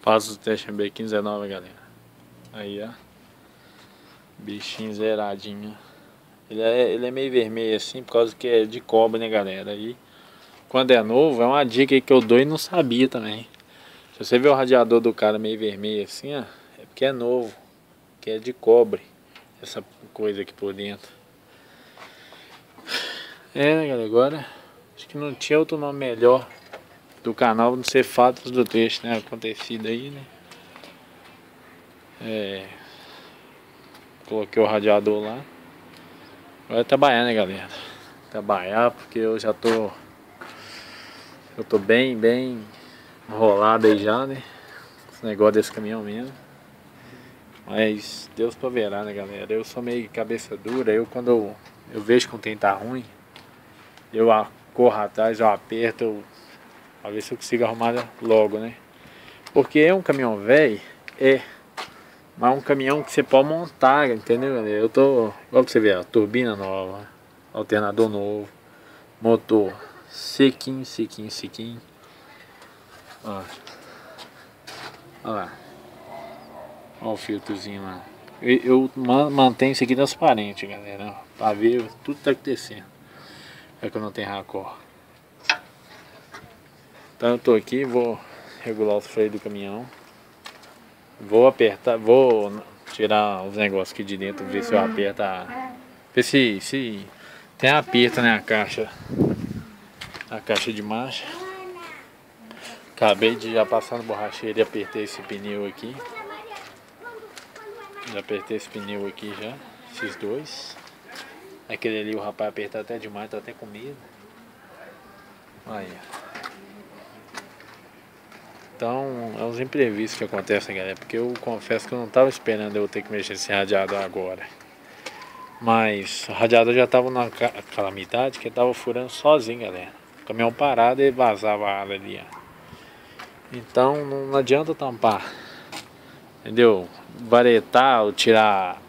Faço o teste MB1519, galera. Aí, ó. Bichinho zeradinho. Ele é, ele é meio vermelho assim, por causa que é de cobre, né, galera? Aí, quando é novo, é uma dica que eu dou e não sabia também. Se você vê o radiador do cara meio vermelho assim, ó, é porque é novo. Que é de cobre. Essa coisa aqui por dentro. É, né, galera? Agora, acho que não tinha outro nome melhor do canal não ser fatos do texto, né? Acontecido aí, né? É, coloquei o radiador lá. É trabalhar, né, galera? Trabalhar porque eu já tô. Eu tô bem, bem enrolado aí já, né? Esse negócio desse caminhão mesmo. Mas Deus proverá, né, galera? Eu sou meio cabeça dura. Eu, quando eu, eu vejo que um trem tá ruim, eu corro atrás, eu aperto, eu Pra ver se eu consigo arrumar logo, né? Porque é um caminhão velho, é. Mas é um caminhão que você pode montar, entendeu? Eu tô. Igual que você vê, ó, turbina nova, alternador novo, motor sequinho, sequinho, sequinho. Ó. Olha lá. Olha o filtrozinho lá. Eu, eu mantenho isso aqui transparente, galera. Pra ver tudo que tá acontecendo. É que eu não tenho racor. Então eu tô aqui, vou regular os freios do caminhão. Vou apertar, vou tirar os negócios aqui de dentro, ver se eu aperto a... Ver se, se tem aperto né, a caixa. A caixa de marcha. Acabei de já passar no borracheiro e apertei esse pneu aqui. Já apertei esse pneu aqui já, esses dois. Aquele ali o rapaz apertou até demais, tá até com medo. Aí, então, é uns imprevistos que acontecem, galera. Porque eu confesso que eu não estava esperando eu ter que mexer esse radiador agora. Mas o radiador já estava na calamidade que estava furando sozinho, galera. O caminhão parado e vazava a água ali, ó. Então, não adianta tampar. Entendeu? Varetar ou tirar,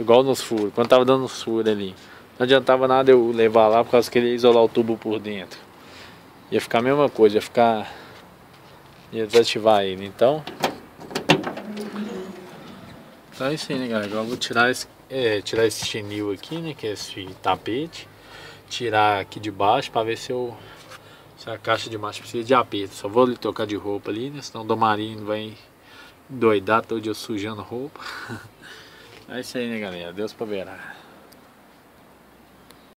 igual nos furos. Quando tava dando os furos ali. Não adiantava nada eu levar lá por causa que ele ia isolar o tubo por dentro. Ia ficar a mesma coisa, ia ficar e desativar ele. Então, então é isso aí, né, galera? Agora eu vou tirar esse, é, tirar esse chinil aqui, né, que é esse tapete. Tirar aqui de baixo para ver se eu se a caixa de baixo precisa de aperto. Só vou lhe trocar de roupa ali, né? Senão o Domarinho vai doidar todo dia sujando roupa. é isso aí, né, galera? Deus proverá.